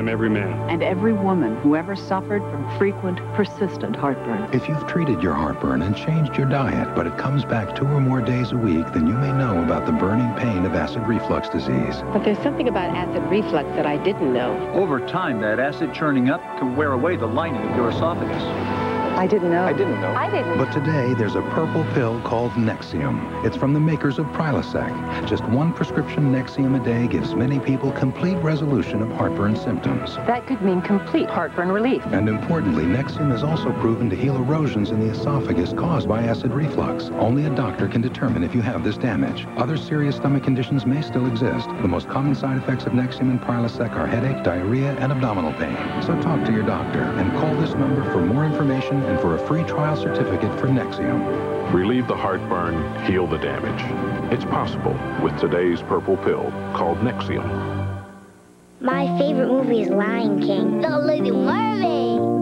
am every man. And every woman who ever suffered from frequent, persistent heartburn. If you've treated your heartburn and changed your diet, but it comes back two or more days a week, then you may know about the burning pain of acid reflux disease. But there's something about acid reflux that I didn't know. Over time, that acid churning up can wear away the lining of your esophagus. I didn't know. I didn't know. I didn't. But today, there's a purple pill called Nexium. It's from the makers of Prilosec. Just one prescription Nexium a day gives many people complete resolution of heartburn symptoms. That could mean complete heartburn relief. And importantly, Nexium is also proven to heal erosions in the esophagus caused by acid reflux. Only a doctor can determine if you have this damage. Other serious stomach conditions may still exist. The most common side effects of Nexium and Prilosec are headache, diarrhea, and abdominal pain. So talk to your doctor and call this number for more information and for a free trial certificate for Nexium. Relieve the heartburn, heal the damage. It's possible with today's purple pill called Nexium. My favorite movie is Lion King. The Little Mermaid.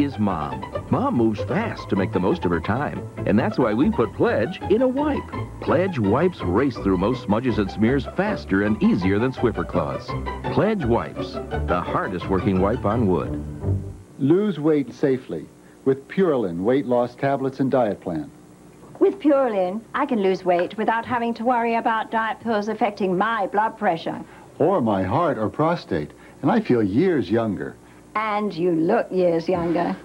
Is Mom. Mom moves fast to make the most of her time, and that's why we put Pledge in a wipe. Pledge wipes race through most smudges and smears faster and easier than Swiffer cloths. Pledge wipes, the hardest working wipe on wood. Lose weight safely with Puralin weight loss tablets and diet plan. With Puralin, I can lose weight without having to worry about diet pills affecting my blood pressure. Or my heart or prostate, and I feel years younger. And you look years younger.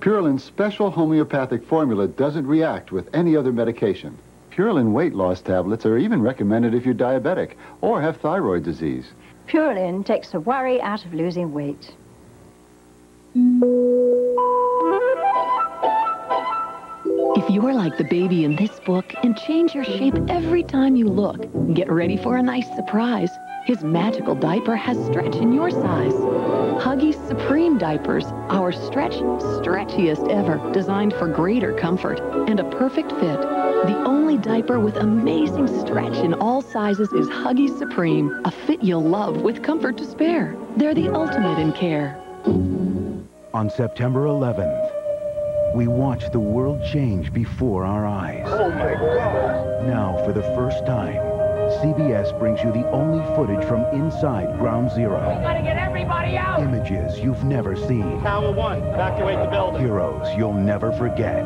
Puralin's special homeopathic formula doesn't react with any other medication. Puralin weight loss tablets are even recommended if you're diabetic or have thyroid disease. Puralin takes the worry out of losing weight. If you're like the baby in this book and change your shape every time you look, get ready for a nice surprise. His magical diaper has stretch in your size. Huggies Supreme Diapers, our stretch, stretchiest ever, designed for greater comfort and a perfect fit. The only diaper with amazing stretch in all sizes is Huggies Supreme, a fit you'll love with comfort to spare. They're the ultimate in care. On September 11th, we watch the world change before our eyes. Oh my God! Now, for the first time, CBS brings you the only footage from inside Ground Zero. We gotta get everybody out! Images you've never seen. Tower 1, evacuate the building. Heroes you'll never forget.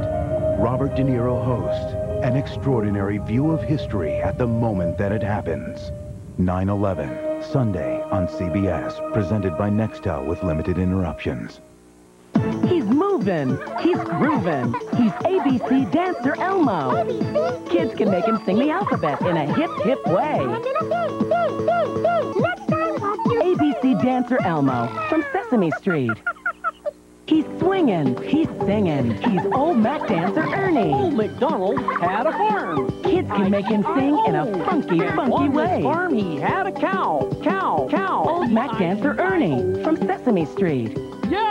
Robert De Niro hosts an extraordinary view of history at the moment that it happens. 9-11, Sunday on CBS, presented by Nextel with limited interruptions. He's moving. He's grooving. He's ABC dancer Elmo. Kids can make him sing the alphabet in a hip, hip way. ABC dancer Elmo from Sesame Street. He's swinging. He's singing. He's old Mac dancer Ernie. Old MacDonald had a farm. Kids can make him sing in a funky, funky way. farm, he had a cow. Cow, cow. Old Mac dancer Ernie from Sesame Street. Yeah!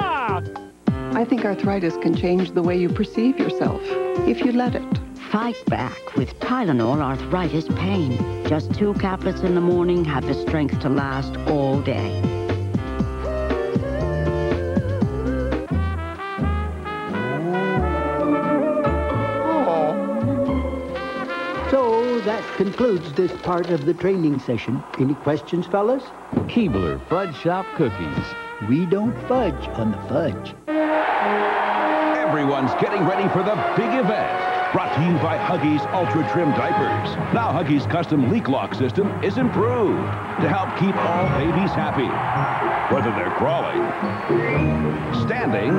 I think arthritis can change the way you perceive yourself, if you let it. Fight back with Tylenol arthritis pain. Just two caplets in the morning have the strength to last all day. So that concludes this part of the training session. Any questions, fellas? Keebler Fudge Shoppe Cookies. We don't fudge on the fudge. Everyone's getting ready for the big event. Brought to you by Huggies Ultra Trim Diapers. Now Huggies' custom leak lock system is improved to help keep all babies happy. Whether they're crawling, standing,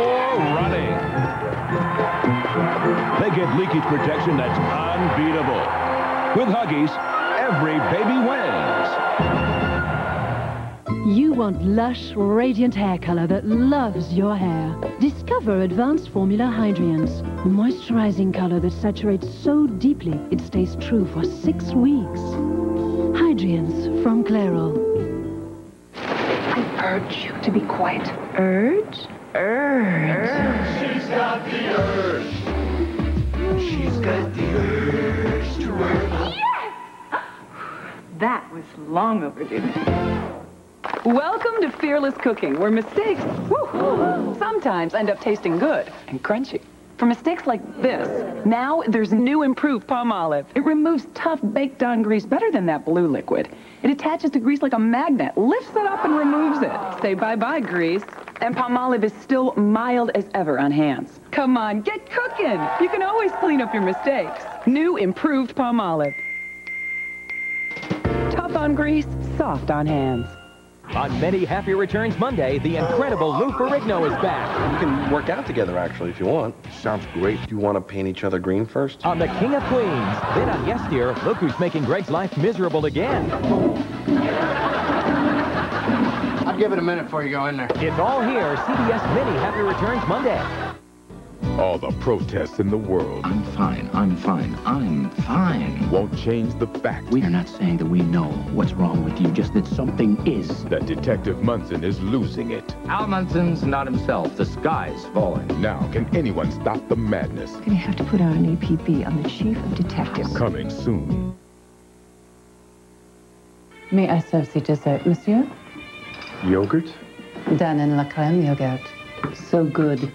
or running. They get leakage protection that's unbeatable. With Huggies, every baby wins. You want lush, radiant hair color that loves your hair. Discover Advanced Formula Hydrience, moisturizing color that saturates so deeply it stays true for six weeks. Hydrience from Clairol. I urge you to be quiet. Urge? Urge. She's got the urge. She's got the urge to urge. That was long overdue. Welcome to Fearless Cooking, where mistakes woo, sometimes end up tasting good and crunchy. For mistakes like this, now there's new improved Palmolive. It removes tough baked on grease better than that blue liquid. It attaches to grease like a magnet, lifts it up and removes it. Say bye-bye, grease. And Palmolive is still mild as ever on hands. Come on, get cooking. You can always clean up your mistakes. New improved Palmolive. Tough on grease, soft on hands. On many Happy Returns Monday, the incredible Lou Ferrigno is back. We can work out together, actually, if you want. Sounds great. Do you want to paint each other green first? On the King of Queens. Then on Yes Dear, look who's making Greg's life miserable again. I'll give it a minute before you go in there. It's all here, CBS Mini Happy Returns Monday. All the protests in the world. I'm fine. I'm fine. I'm fine. Won't change the fact. We are not saying that we know what's wrong with you, just that something is. That Detective Munson is losing it. Al Munson's not himself. The sky's falling. Now, can anyone stop the madness? Gonna have to put out an APB on the chief of detectives. Coming soon. May I serve the dessert, monsieur? Yogurt? Dannon la crème yogurt. So good,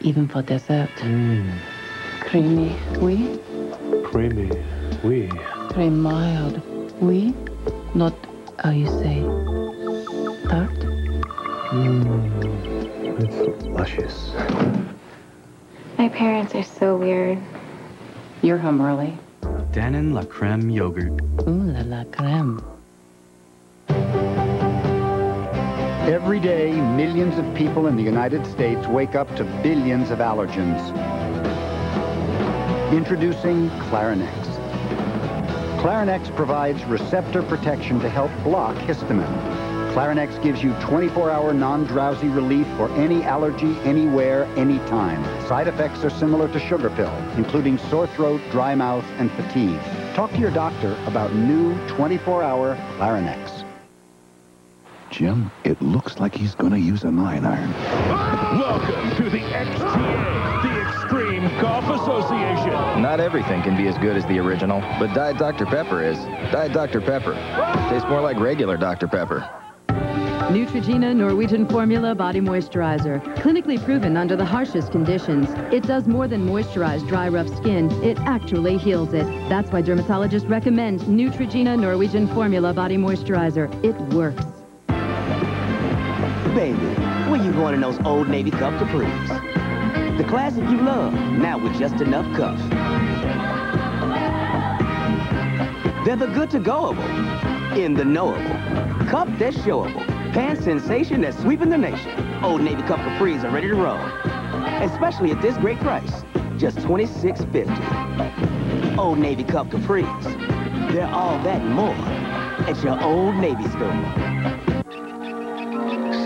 even for dessert. Mmm. Creamy, oui? Creamy. Oui. Very mild, oui? Not how you say. Tart? Mmm. It's luscious. My parents are so weird. You're home early. Dannon La Creme Yogurt. Ooh la la crème. Every day, millions of people in the United States wake up to billions of allergens. Introducing Clarinex. Clarinex provides receptor protection to help block histamine. Clarinex gives you 24-hour non-drowsy relief for any allergy, anywhere, anytime. Side effects are similar to sugar pill, including sore throat, dry mouth, and fatigue. Talk to your doctor about new 24-hour Clarinex. Jim, it looks like he's going to use a nine iron. Welcome to the XTA, the Extreme Golf Association. Not everything can be as good as the original, but Diet Dr. Pepper is. Diet Dr. Pepper. Tastes more like regular Dr. Pepper. Neutrogena Norwegian Formula Body Moisturizer. Clinically proven under the harshest conditions. It does more than moisturize dry, rough skin. It actually heals it. That's why dermatologists recommend Neutrogena Norwegian Formula Body Moisturizer. It works. Baby, where you going in those old Navy Cup capris? The classic you love, now with just enough cups. They're the good to goable, in the knowable. Cup that's showable, pants sensation that's sweeping the nation. Old Navy Cup capris are ready to roll. Especially at this great price, just $26.50. Old Navy Cup capris. They're all that and more at your Old Navy store.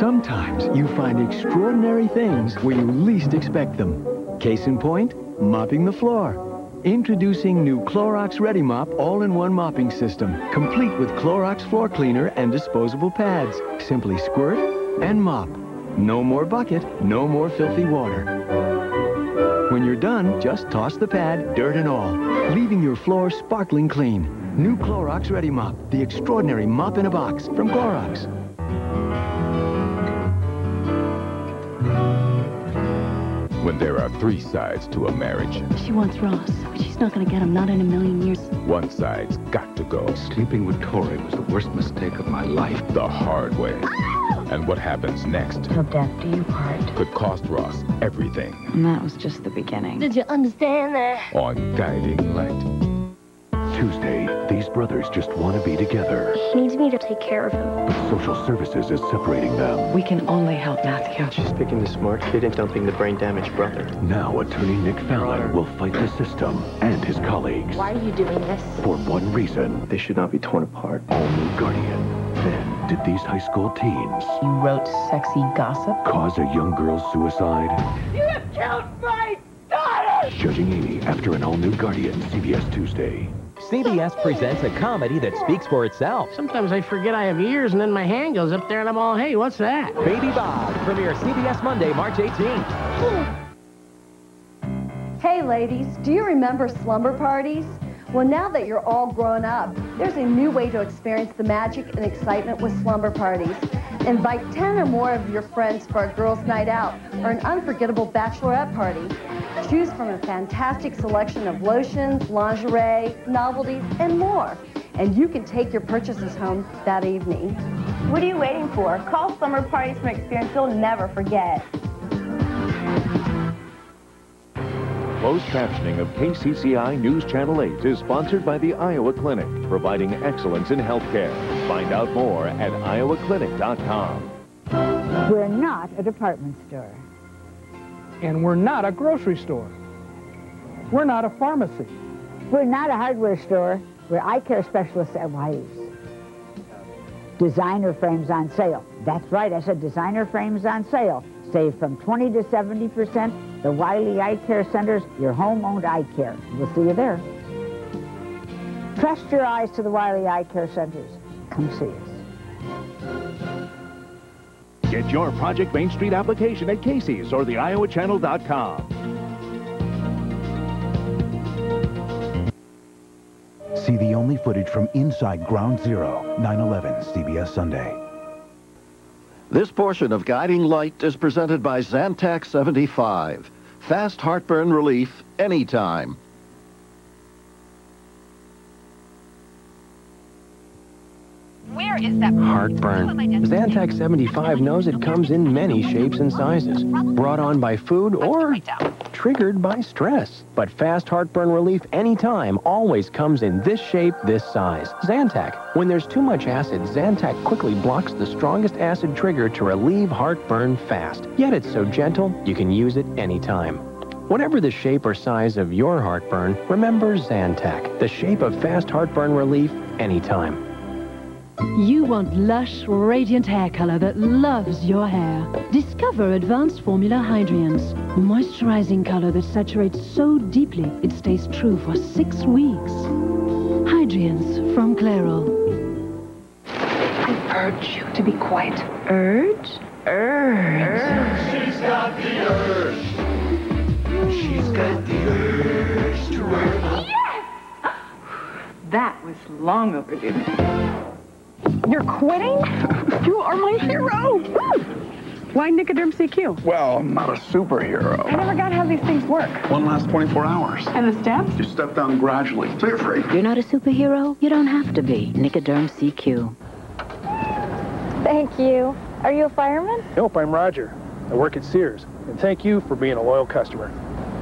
Sometimes you find extraordinary things where you least expect them. Case in point, mopping the floor. Introducing new Clorox Ready Mop all-in-one mopping system, complete with Clorox floor cleaner and disposable pads. Simply squirt and mop. No more bucket, no more filthy water. When you're done, just toss the pad, dirt and all, leaving your floor sparkling clean. New Clorox Ready Mop, the extraordinary mop in a box from Clorox. When there are three sides to a marriage, She wants Ross, but she's not gonna get him, not in a million years. one side's got to go. Sleeping with Tori was the worst mistake of my life. The hard way. And what happens next Till death do you part. could cost Ross everything And that was just the beginning. Did you understand that? on Guiding Light. Tuesday, these brothers just want to be together, He needs me to take care of him. but social services is separating them. We can only help Matthew. She's picking the smart kid and dumping the brain-damaged brother. Now, attorney Nick Fallon will fight the system and his colleagues Why are you doing this? for one reason. They should not be torn apart. All new Guardian. Then, did these high school teens You wrote sexy gossip? cause a young girl's suicide? You have killed my daughter! Judging Amy after an all-new Guardian, CBS Tuesday. CBS presents a comedy that speaks for itself. Sometimes I forget I have ears, and then my hand goes up there, and I'm all, hey, what's that? Baby Bob, premiere CBS Monday, March 18th. Hey ladies, do you remember slumber parties? Well, now that you're all grown up, there's a new way to experience the magic and excitement with slumber parties. Invite 10 or more of your friends for a girls' night out or an unforgettable bachelorette party. Choose from a fantastic selection of lotions, lingerie, novelties, and more. And you can take your purchases home that evening. What are you waiting for? Call Slumber Parties for an experience you'll never forget. Closed captioning of KCCI News Channel 8 is sponsored by the Iowa Clinic, providing excellence in healthcare. Find out more at iowaclinic.com. We're not a department store. And we're not a grocery store. We're not a pharmacy. We're not a hardware store. We're eye care specialists at Wiley's. Designer frames on sale. That's right, I said designer frames on sale. Save from 20 to 70%. The Wiley Eye Care Centers, your home-owned eye care. We'll see you there. Trust your eyes to the Wiley Eye Care Centers. Come see us. Get your Project Main Street application at Casey's or the iowachannel.com. See the only footage from inside Ground Zero, 9-11, CBS Sunday. This portion of Guiding Light is presented by Zantac 75. Fast heartburn relief anytime. Where is that? Heartburn. Zantac 75 knows it comes in many shapes and sizes. Brought on by food or triggered by stress. But fast heartburn relief anytime always comes in this shape, this size. Zantac. When there's too much acid, Zantac quickly blocks the strongest acid trigger to relieve heartburn fast. Yet it's so gentle, you can use it anytime. Whatever the shape or size of your heartburn, remember Zantac, the shape of fast heartburn relief anytime. You want lush, radiant hair color that loves your hair. Discover Advanced Formula Hydrience. Moisturizing color that saturates so deeply it stays true for six weeks. Hydrience from Clairol. I urge you to be quiet. Urge? Urge. urge. She's got the urge. She's got the urge to work. Yes! That was long overdue. You're quitting? You are my hero! Why Nicoderm CQ? Well, I'm not a superhero. I never got how these things work. One lasts 24 hours. And the steps? You step down gradually, so you're free. You're not a superhero? You don't have to be. Nicoderm CQ. Thank you. Are you a fireman? Nope, I'm Roger. I work at Sears. And thank you for being a loyal customer.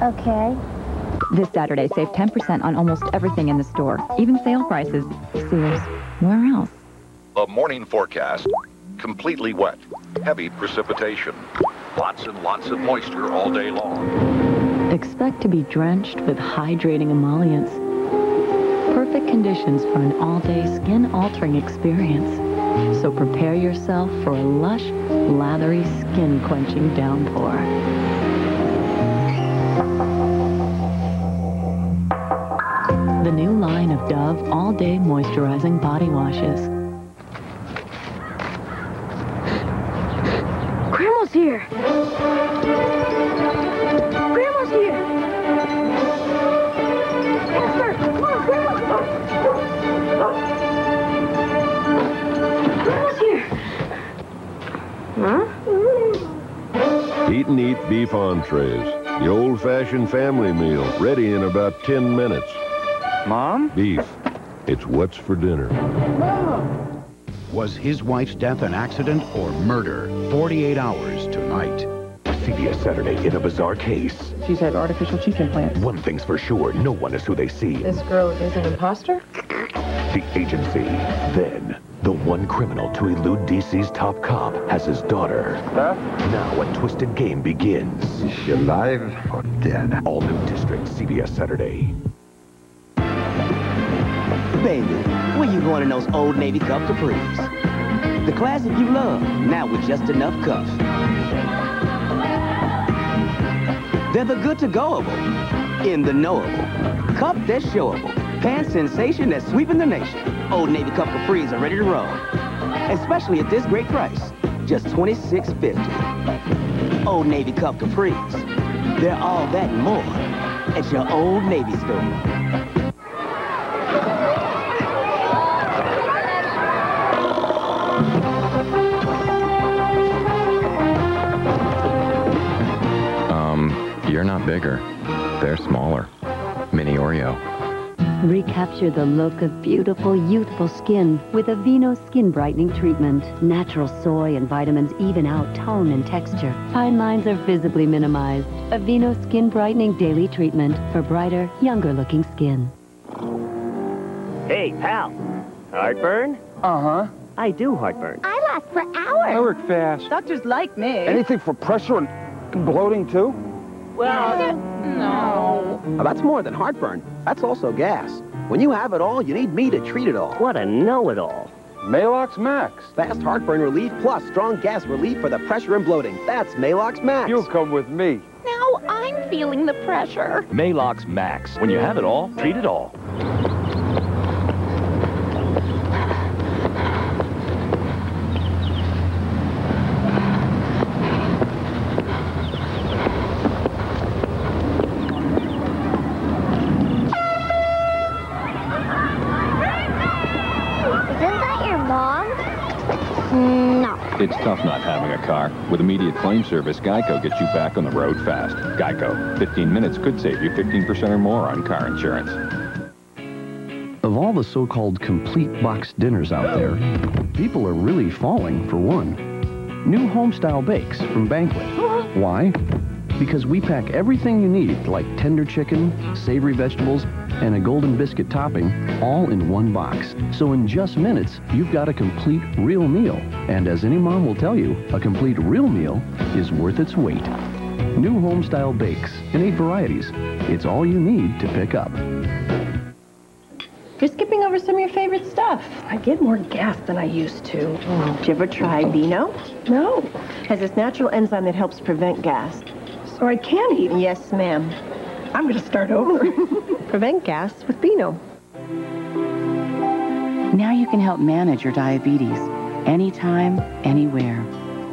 Okay. This Saturday, save 10% on almost everything in the store, even sale prices. Sears. Where else? A morning forecast. Completely wet. Heavy precipitation. Lots and lots of moisture all day long. Expect to be drenched with hydrating emollients. Perfect conditions for an all-day skin-altering experience. So prepare yourself for a lush, lathery, skin-quenching downpour. The new line of Dove All-Day Moisturizing Body Washes. Huh? Eat and eat beef entrees. The old-fashioned family meal, ready in about 10 minutes. Mom? Beef. It's what's for dinner. Mom! Was his wife's death an accident or murder? 48 hours tonight. CBS Saturday in a bizarre case. She's had artificial cheek implants. One thing's for sure, no one is who they see. This girl is an imposter? The agency. Then, the one criminal to elude DC's top cop has his daughter. Huh? Now a twisted game begins. Is she alive or dead? All new district, CBS Saturday. Baby, where you going in those old Navy cup capris? The classic you love, now with just enough cups. They're the good to goable, in the knowable. Cup that's showable pants sensation that's sweeping the nation. Old Navy Cup Capris are ready to roll. Especially at this great price, just $26.50. Old Navy Cup Capris. They're all that and more at your Old Navy store. Um, you're not bigger. They're smaller. Mini Oreo. Recapture the look of beautiful, youthful skin with Aveeno Skin Brightening Treatment. Natural soy and vitamins even out tone and texture. Fine lines are visibly minimized. Aveeno Skin Brightening Daily Treatment for brighter, younger-looking skin. Hey, pal. Heartburn? Uh-huh. I do heartburn. I last for hours. I work fast. Doctors like me. Anything for pressure and bloating, too? Well, no. Now, that's more than heartburn. That's also gas. When you have it all, you need me to treat it all. What a know-it-all. Maalox Max. Fast heartburn relief plus strong gas relief for the pressure and bloating. That's Maalox Max. You'll come with me. Now I'm feeling the pressure. Maalox Max. When you have it all, treat it all. Isn't that your mom? No. It's tough not having a car. With immediate claim service, Geico gets you back on the road fast. Geico. 15 minutes could save you 15% or more on car insurance. Of all the so-called complete box dinners out there, people are really falling for one. New home-style bakes from Banquet. Why? Because we pack everything you need, like tender chicken, savory vegetables, and a golden biscuit topping, all in one box. So in just minutes, you've got a complete real meal. And as any mom will tell you, a complete real meal is worth its weight. New home-style bakes in eight varieties. It's all you need to pick up. You're skipping over some of your favorite stuff. I get more gas than I used to. Did you ever try oh. Beano? No. Has this natural enzyme that helps prevent gas. So I can eat? Yes, ma'am. I'm going to start over. prevent gas with Beano. Now you can help manage your diabetes anytime, anywhere.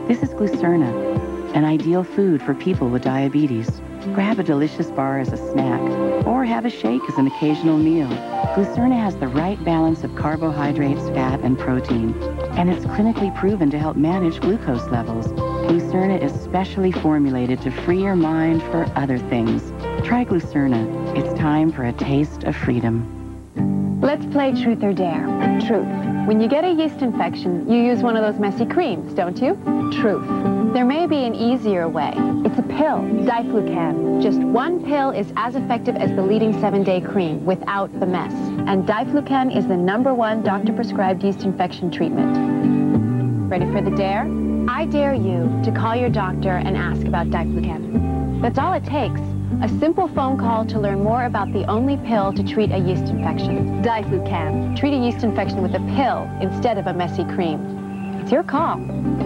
This is Glucerna, an ideal food for people with diabetes. Grab a delicious bar as a snack or have a shake as an occasional meal. Glucerna has the right balance of carbohydrates, fat, and protein, and it's clinically proven to help manage glucose levels. Glucerna is specially formulated to free your mind for other things. Try Glucerna. It's time for a taste of freedom. Let's play Truth or Dare. Truth. When you get a yeast infection, you use one of those messy creams, don't you? Truth. There may be an easier way. It's a pill, Diflucan. Just one pill is as effective as the leading seven-day cream without the mess. And Diflucan is the number one doctor-prescribed yeast infection treatment. Ready for the dare? I dare you to call your doctor and ask about Diflucan. That's all it takes. A simple phone call to learn more about the only pill to treat a yeast infection. Diflucan. Treat a yeast infection with a pill instead of a messy cream. It's your call.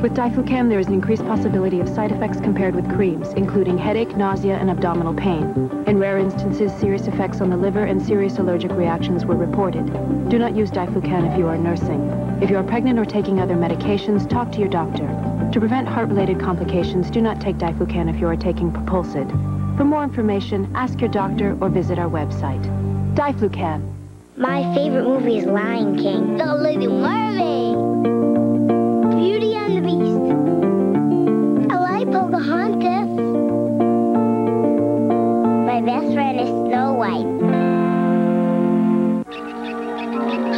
With Diflucan, there is an increased possibility of side effects compared with creams, including headache, nausea, and abdominal pain. In rare instances, serious effects on the liver and serious allergic reactions were reported. Do not use Diflucan if you are nursing. If you are pregnant or taking other medications, talk to your doctor. To prevent heart-related complications, do not take Diflucan if you are taking Propulsid. For more information, ask your doctor or visit our website. Diflucan. My favorite movie is Lion King. The Little Mermaid. Beauty and the Beast. I like Pocahontas. My best friend is Snow White.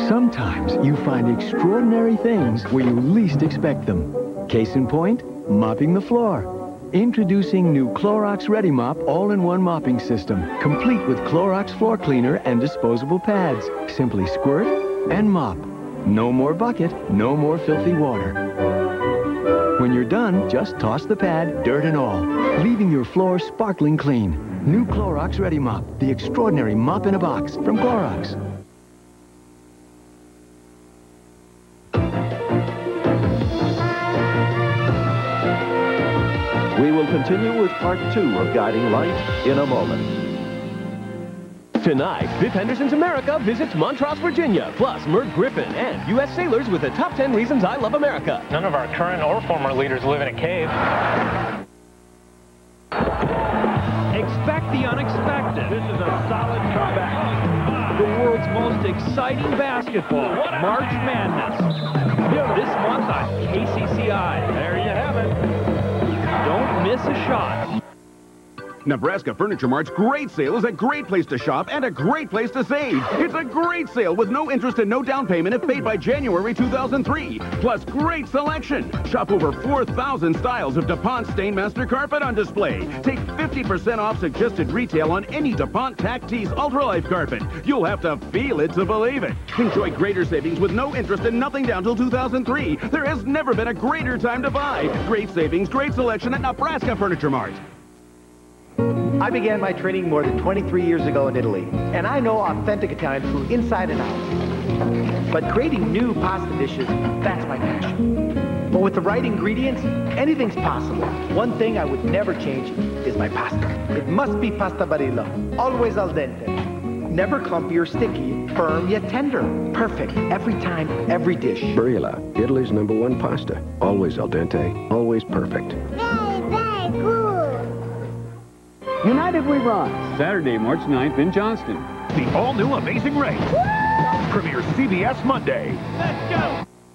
Sometimes you find extraordinary things where you least expect them. Case in point, mopping the floor. Introducing new Clorox Ready Mop all-in-one mopping system, complete with Clorox floor cleaner and disposable pads. Simply squirt and mop. No more bucket, no more filthy water. When you're done, just toss the pad, dirt and all, leaving your floor sparkling clean. New Clorox Ready Mop, the extraordinary mop in a box from Clorox. Continue with part two of Guiding Light in a moment. Tonight, Biff Henderson's America visits Montrose, Virginia, plus Merv Griffin and U.S. sailors with the top 10 reasons I love America. None of our current or former leaders live in a cave. Expect the unexpected. This is a solid comeback. The world's most exciting basketball, March Madness. This month on KCCI. There you have it. Miss a shot. Nebraska Furniture Mart's great sale is a great place to shop and a great place to save. It's a great sale with no interest and no down payment if paid by January 2003. Plus great selection. Shop over 4,000 styles of DuPont Stainmaster carpet on display. Take 50% off suggested retail on any DuPont Tactesse Ultralife carpet. You'll have to feel it to believe it. Enjoy greater savings with no interest and nothing down till 2003. There has never been a greater time to buy. Great savings, great selection at Nebraska Furniture Mart. I began my training more than 23 years ago in Italy, and I know authentic Italian food inside and out. But creating new pasta dishes, that's my passion. But with the right ingredients, anything's possible. One thing I would never change is my pasta. It must be pasta barilla, always al dente. Never clumpy or sticky, firm yet tender. Perfect, every time, every dish. Barilla, Italy's number one pasta. Always al dente, always perfect. United We Run. Saturday, March 9th in Johnston. The all-new Amazing Race. Premieres CBS Monday. Let's go!